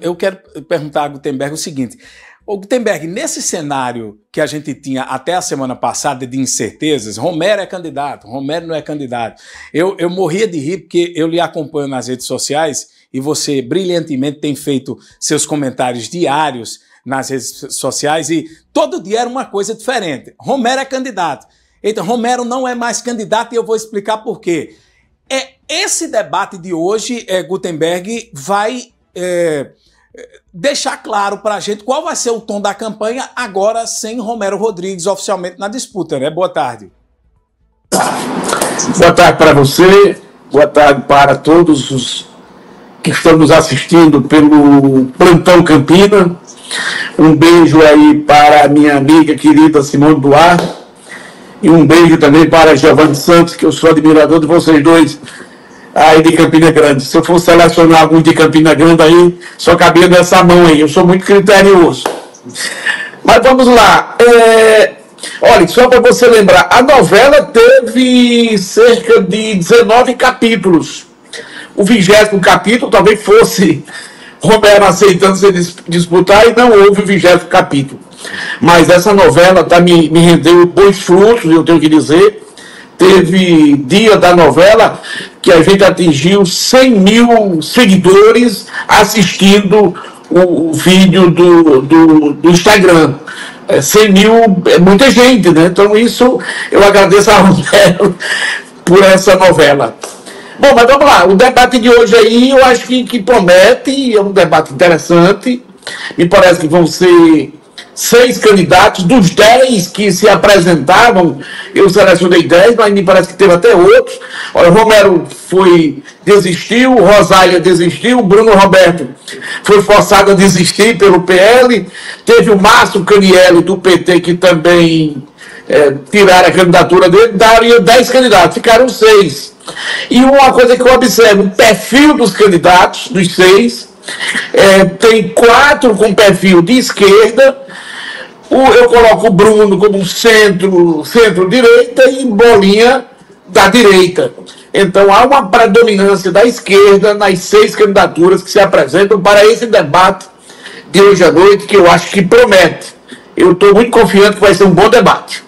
Eu, quero perguntar a Gutenberg o seguinte: Gutenberg, nesse cenário que a gente tinha até a semana passada de incertezas, Romero é candidato, Romero não é candidato. Eu, eu morria de rir porque eu lhe acompanho nas redes sociais e você brilhantemente tem feito seus comentários diários nas redes sociais e todo dia era uma coisa diferente. Romero é candidato. Então, Romero não é mais candidato e eu vou explicar por quê. É, esse debate de hoje, é, Gutenberg, vai é, deixar claro para a gente qual vai ser o tom da campanha agora sem Romero Rodrigues oficialmente na disputa, né? Boa tarde. Boa tarde para você, boa tarde para todos os que estão nos assistindo pelo Plantão Campina. Um beijo aí para a minha amiga querida Simone Duarte. E um beijo também para Giovanni Santos, que eu sou admirador de vocês dois aí de Campina Grande. Se eu for selecionar algum de Campina Grande aí, só cabia nessa mão aí. Eu sou muito criterioso. Mas vamos lá. É... Olha, só para você lembrar, a novela teve cerca de 19 capítulos. O vigésimo capítulo talvez fosse Romero aceitando se disputar e não houve o vigésimo capítulo. Mas essa novela tá, me, me rendeu bons frutos, eu tenho que dizer teve dia da novela que a gente atingiu 100 mil seguidores assistindo o, o vídeo do, do, do Instagram. É, 100 mil é muita gente, né? Então isso eu agradeço a Romero por essa novela. Bom, mas vamos lá, o debate de hoje aí eu acho que, que promete, é um debate interessante. Me parece que vão ser seis candidatos, dos dez que se apresentavam, eu selecionei dez, mas me parece que teve até outros. Olha, Romero foi, desistiu, Rosália desistiu, Bruno Roberto foi forçado a desistir pelo PL, teve o Márcio Canielli do PT que também é, tiraram a candidatura dele, daria dez candidatos, ficaram seis. E uma coisa que eu observo, o perfil dos candidatos, dos seis, é, tem quatro com perfil de esquerda, eu coloco o Bruno como centro, centro-direita e Bolinha da direita. Então há uma predominância da esquerda nas seis candidaturas que se apresentam para esse debate de hoje à noite, que eu acho que promete. Eu estou muito confiante que vai ser um bom debate.